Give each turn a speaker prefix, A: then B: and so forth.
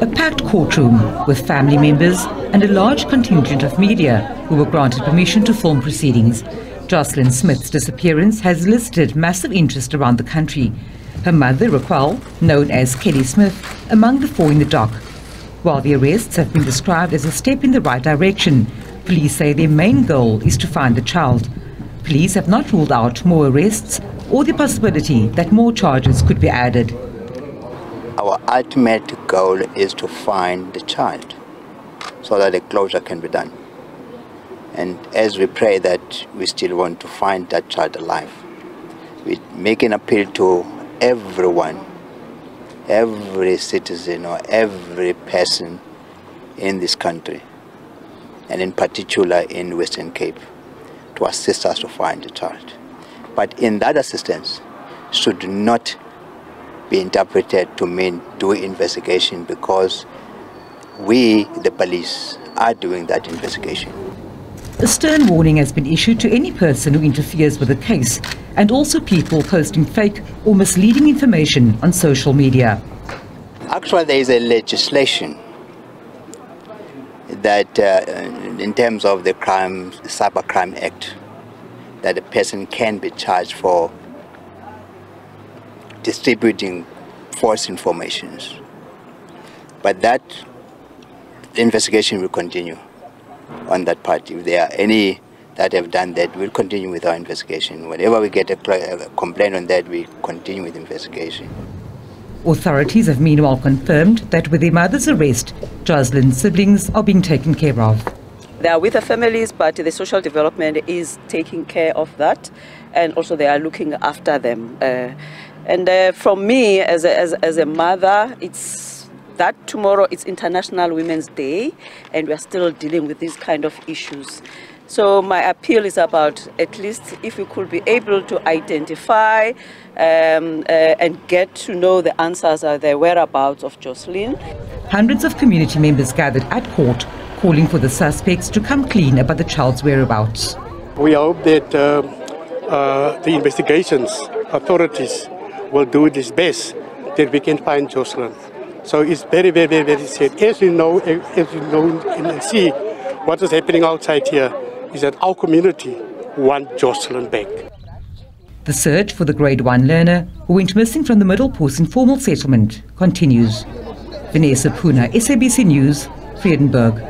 A: A packed courtroom with family members and a large contingent of media who were granted permission to film proceedings. Joslin Smith's disappearance has elicited massive interest around the country. Her mother, Raquel, known as Kelly Smith, among the four in the dock. While the arrests have been described as a step in the right direction, police say their main goal is to find the child. Police have not ruled out more arrests or the possibility that more charges could be added.
B: Our ultimate goal is to find the child so that a closure can be done. And as we pray that we still want to find that child alive, we make an appeal to everyone, every citizen or every person in this country, and in particular in Western Cape, to assist us to find the child. But in that assistance should not be interpreted to mean do investigation because we, the police, are doing that investigation.
A: A stern warning has been issued to any person who interferes with the case and also people posting fake or misleading information on social media.
B: Actually, there is a legislation that, uh, in terms of the crime, Cybercrime Act, that a person can be charged for distributing false informations. But that investigation will continue on that part. If there are any that have done that, we'll continue with our investigation. Whenever we get a, a complaint on that, we continue with investigation.
A: Authorities have meanwhile confirmed that with their mother's arrest, Joslin's siblings are being taken care of.
C: They are with the families, but the social development is taking care of that, and also they are looking after them. Uh, and uh, from me, as a, as, as a mother, it's that tomorrow it's International Women's Day, and we are still dealing with these kind of issues. So my appeal is about at least if we could be able to identify um, uh, and get to know the answers or the whereabouts of Joslin.
A: Hundreds of community members gathered at court calling for the suspects to come clean about the child's whereabouts.
D: We hope that uh, uh, the investigations authorities will do its best that we can find Joslin. So it's very, very, very, very sad. As you know, eh, as you know and see what is happening outside here, is that our community want Joslin back.
A: The search for the grade 1 learner who went missing from the Middelpoort informal settlement continues. Vanessa Puna, SABC News, Vredenburg.